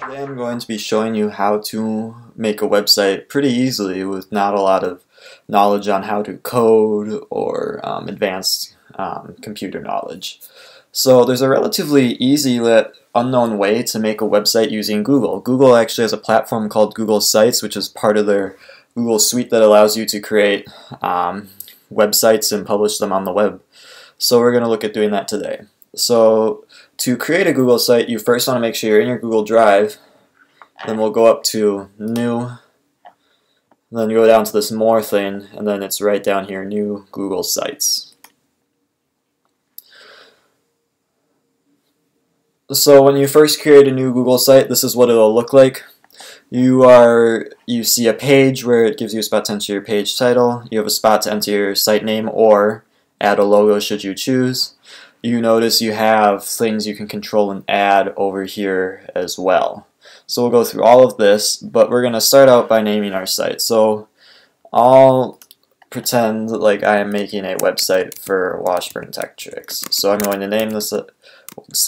Today I'm going to be showing you how to make a website pretty easily with not a lot of knowledge on how to code or um, advanced um, computer knowledge. So there's a relatively easy yet unknown way to make a website using Google. Google actually has a platform called Google Sites which is part of their Google Suite that allows you to create um, websites and publish them on the web. So we're going to look at doing that today. So to create a Google site, you first want to make sure you're in your Google Drive. Then we'll go up to New. Then you go down to this More thing, and then it's right down here, New Google Sites. So when you first create a new Google site, this is what it'll look like. You are you see a page where it gives you a spot to enter your page title. You have a spot to enter your site name or add a logo should you choose you notice you have things you can control and add over here as well. So we'll go through all of this, but we're going to start out by naming our site. So I'll pretend like I am making a website for Washburn Tech Tricks. So I'm going to name this uh,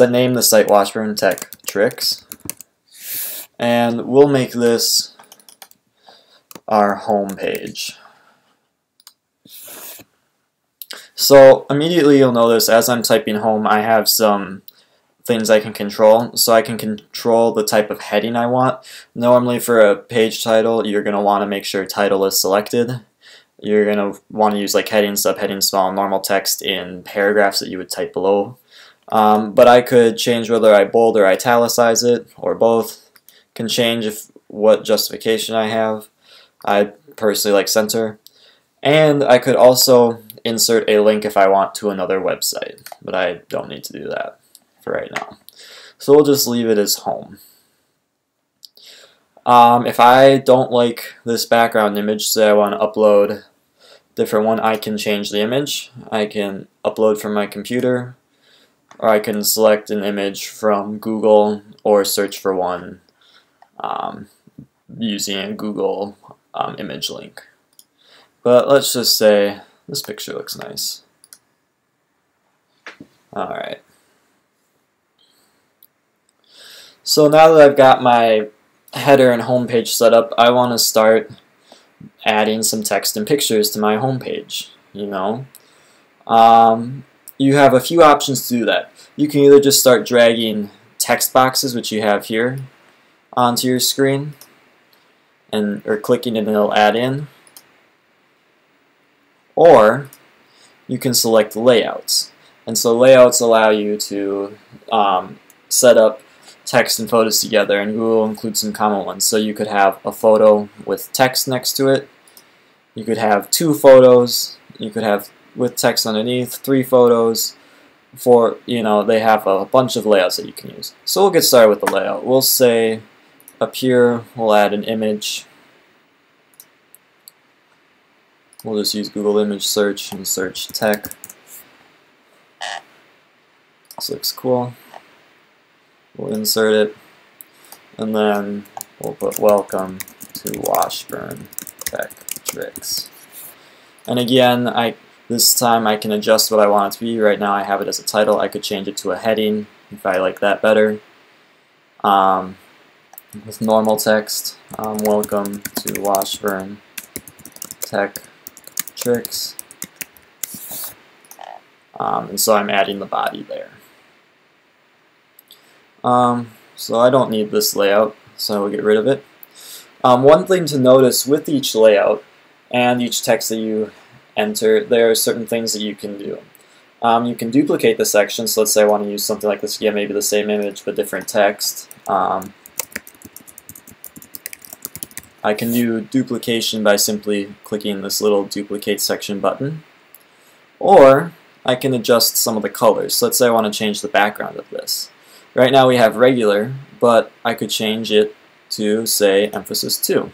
name the site Washburn Tech Tricks, and we'll make this our home page. So immediately you'll notice as I'm typing home I have some things I can control. So I can control the type of heading I want. Normally for a page title you're going to want to make sure title is selected. You're going to want to use like heading, subheading, small, normal text in paragraphs that you would type below. Um, but I could change whether I bold or italicize it or both. Can change if what justification I have. I personally like center. And I could also insert a link if I want to another website, but I don't need to do that for right now. So we'll just leave it as home. Um, if I don't like this background image, say I want to upload different one, I can change the image. I can upload from my computer, or I can select an image from Google or search for one um, using a Google um, image link. But let's just say this picture looks nice. Alright. So now that I've got my header and homepage set up, I want to start adding some text and pictures to my homepage, you know. Um, you have a few options to do that. You can either just start dragging text boxes, which you have here, onto your screen, and or clicking and it'll add in, or you can select layouts. And so layouts allow you to um, set up text and photos together, and Google includes some common ones. So you could have a photo with text next to it. You could have two photos. You could have with text underneath, three photos. For you know, they have a bunch of layouts that you can use. So we'll get started with the layout. We'll say up here we'll add an image We'll just use Google image search and search tech. This looks cool. We'll insert it and then we'll put welcome to Washburn Tech Tricks. And again, I this time I can adjust what I want it to be. Right now I have it as a title. I could change it to a heading if I like that better. Um, with normal text, um, welcome to Washburn Tech tricks. Um, and so I'm adding the body there. Um, so I don't need this layout, so we'll get rid of it. Um, one thing to notice with each layout and each text that you enter, there are certain things that you can do. Um, you can duplicate the section, so let's say I want to use something like this again, maybe the same image but different text. I can do duplication by simply clicking this little duplicate section button. Or I can adjust some of the colors. So let's say I want to change the background of this. Right now we have regular, but I could change it to, say, emphasis 2.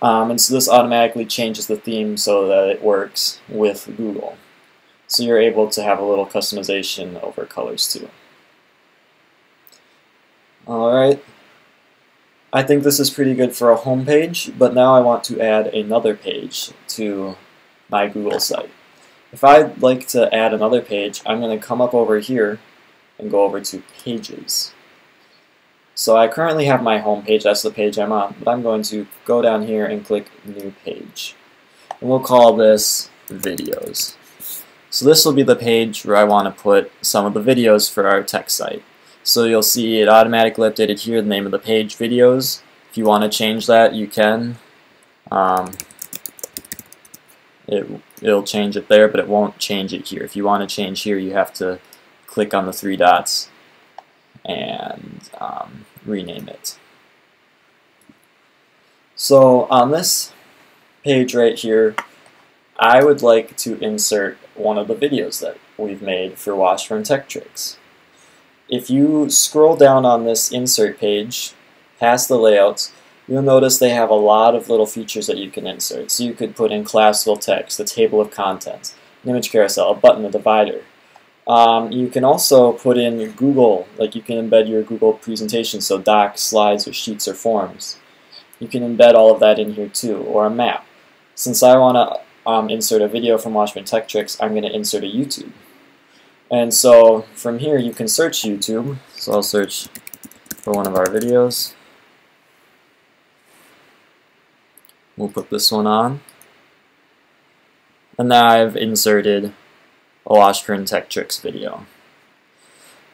Um, and so this automatically changes the theme so that it works with Google. So you're able to have a little customization over colors too. Alright, I think this is pretty good for a home page, but now I want to add another page to my Google site. If I'd like to add another page, I'm going to come up over here and go over to Pages. So I currently have my home page, that's the page I'm on, but I'm going to go down here and click New Page. And we'll call this Videos. So this will be the page where I want to put some of the videos for our tech site. So you'll see it automatically updated here, the name of the page, Videos. If you want to change that, you can. Um, it, it'll change it there, but it won't change it here. If you want to change here, you have to click on the three dots and um, rename it. So on this page right here, I would like to insert one of the videos that we've made for Washburn Tech Tricks. If you scroll down on this insert page, past the layouts, you'll notice they have a lot of little features that you can insert. So you could put in collapsible text, a table of contents, an image carousel, a button, a divider. Um, you can also put in Google, like you can embed your Google presentation, so docs, slides, or sheets or forms. You can embed all of that in here too, or a map. Since I want to um, insert a video from Washburn Tech Tricks, I'm going to insert a YouTube. And so from here you can search YouTube. So I'll search for one of our videos. We'll put this one on. And now I've inserted a Washburn Tech Tricks video.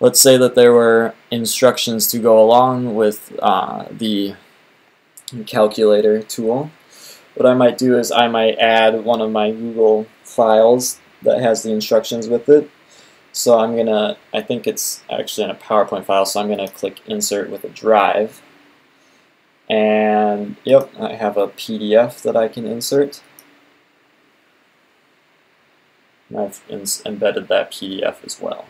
Let's say that there were instructions to go along with uh, the calculator tool. What I might do is I might add one of my Google files that has the instructions with it. So I'm gonna, I think it's actually in a PowerPoint file, so I'm gonna click insert with a drive. And yep, I have a PDF that I can insert. And I've embedded that PDF as well.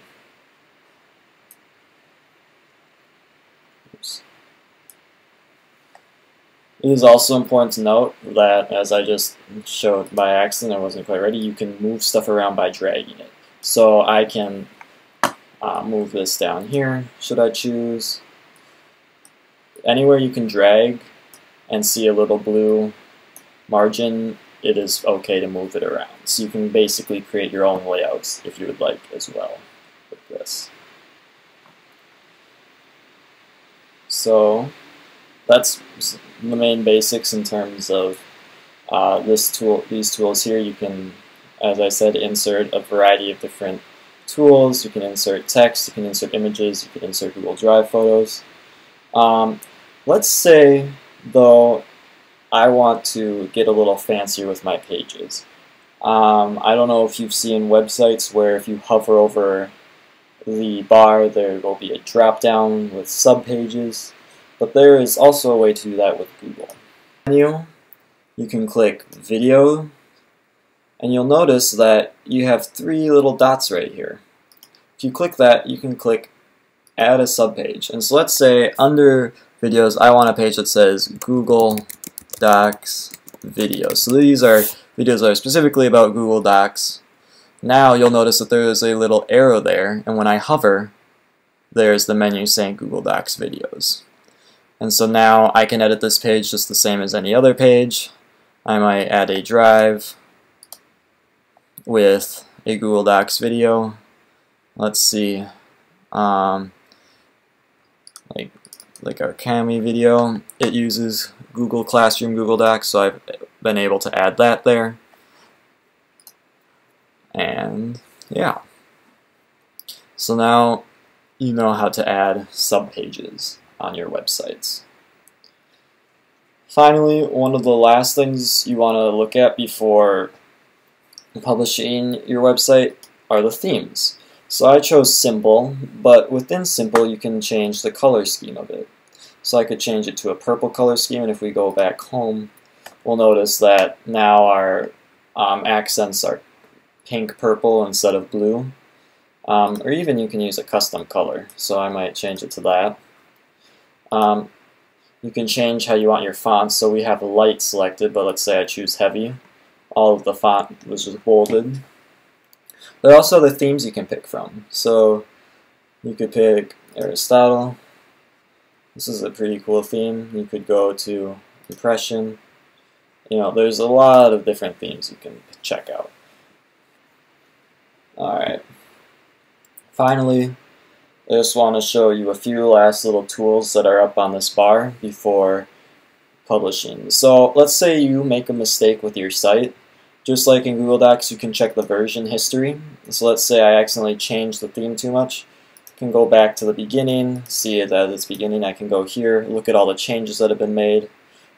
It is also important to note that, as I just showed by accident, I wasn't quite ready, you can move stuff around by dragging it. So I can uh, move this down here, should I choose anywhere you can drag and see a little blue margin, it is okay to move it around. So you can basically create your own layouts if you would like as well with this. So that's the main basics in terms of uh, this tool. These tools here, you can, as I said, insert a variety of different tools. You can insert text, you can insert images, you can insert Google Drive photos. Um, Let's say, though, I want to get a little fancier with my pages. Um, I don't know if you've seen websites where if you hover over the bar, there will be a drop down with subpages, but there is also a way to do that with Google. Menu, you can click Video, and you'll notice that you have three little dots right here. If you click that, you can click Add a subpage. And so let's say under videos, I want a page that says Google Docs videos. So these are videos that are specifically about Google Docs. Now you'll notice that there is a little arrow there, and when I hover, there's the menu saying Google Docs videos. And so now I can edit this page just the same as any other page. I might add a drive with a Google Docs video. Let's see. Um, like like our Kami video, it uses Google Classroom, Google Docs, so I've been able to add that there. And yeah. So now you know how to add subpages on your websites. Finally, one of the last things you want to look at before publishing your website are the themes. So I chose simple, but within simple you can change the color scheme of it. So I could change it to a purple color scheme, and if we go back home, we'll notice that now our um, accents are pink purple instead of blue. Um, or even you can use a custom color, so I might change it to that. Um, you can change how you want your fonts, so we have light selected, but let's say I choose heavy. All of the font was just bolded. There are also the themes you can pick from. So you could pick Aristotle, this is a pretty cool theme. You could go to impression. You know, there's a lot of different themes you can check out. Alright. Finally, I just want to show you a few last little tools that are up on this bar before publishing. So let's say you make a mistake with your site. Just like in Google Docs, you can check the version history. So let's say I accidentally changed the theme too much. I can go back to the beginning, see it its beginning. I can go here, look at all the changes that have been made.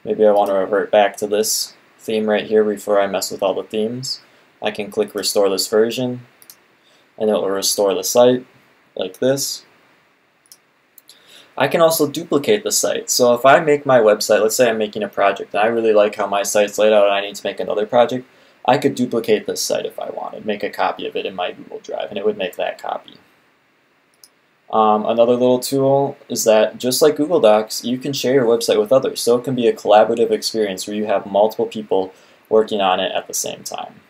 Maybe I want to revert back to this theme right here before I mess with all the themes. I can click restore this version and it will restore the site like this. I can also duplicate the site. So if I make my website, let's say I'm making a project and I really like how my site's laid out and I need to make another project, I could duplicate this site if I wanted, make a copy of it in my Google Drive, and it would make that copy. Um, another little tool is that just like Google Docs, you can share your website with others. So it can be a collaborative experience where you have multiple people working on it at the same time.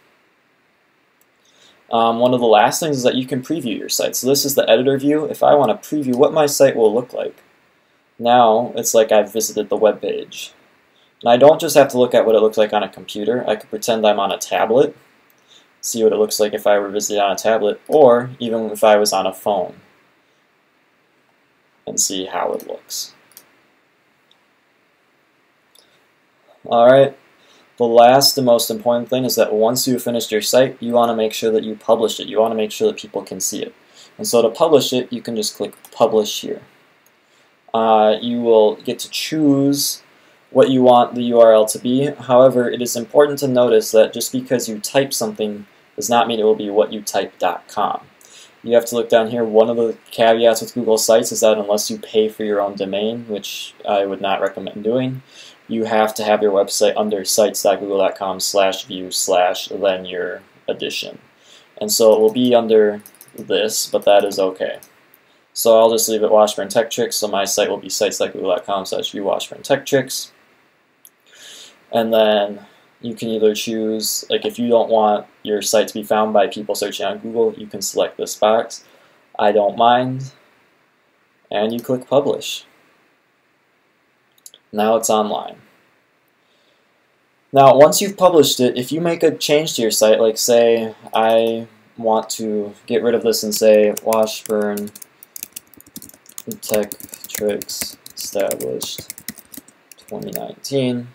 Um, one of the last things is that you can preview your site. So this is the editor view. If I want to preview what my site will look like, now it's like I've visited the web page. And I don't just have to look at what it looks like on a computer. I could pretend I'm on a tablet, see what it looks like if I were visited on a tablet, or even if I was on a phone, and see how it looks. Alright, the last and most important thing is that once you've finished your site, you want to make sure that you publish it. You want to make sure that people can see it. And so to publish it, you can just click Publish here. Uh, you will get to choose what you want the URL to be. However, it is important to notice that just because you type something does not mean it will be what you type.com. You have to look down here. One of the caveats with Google Sites is that unless you pay for your own domain, which I would not recommend doing, you have to have your website under sites.google.com slash view slash then your edition. And so it will be under this, but that is okay. So I'll just leave it Washburn Tech Tricks, so my site will be sites.google.com slash view Washburn Tech Tricks. And then you can either choose, like if you don't want your site to be found by people searching on Google, you can select this box. I don't mind. And you click Publish. Now it's online. Now, once you've published it, if you make a change to your site, like say I want to get rid of this and say Washburn Tech Tricks established 2019,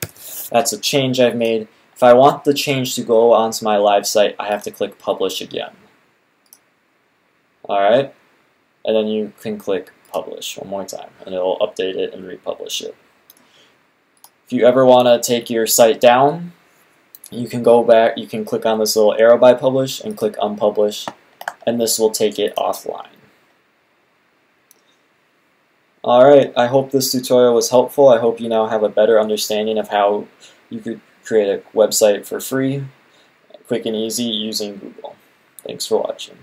that's a change I've made. If I want the change to go onto my live site, I have to click Publish again. Alright? And then you can click Publish one more time, and it'll update it and republish it. If you ever want to take your site down, you can go back, you can click on this little arrow by publish and click unpublish, and this will take it offline. Alright, I hope this tutorial was helpful. I hope you now have a better understanding of how you could create a website for free, quick and easy using Google. Thanks for watching.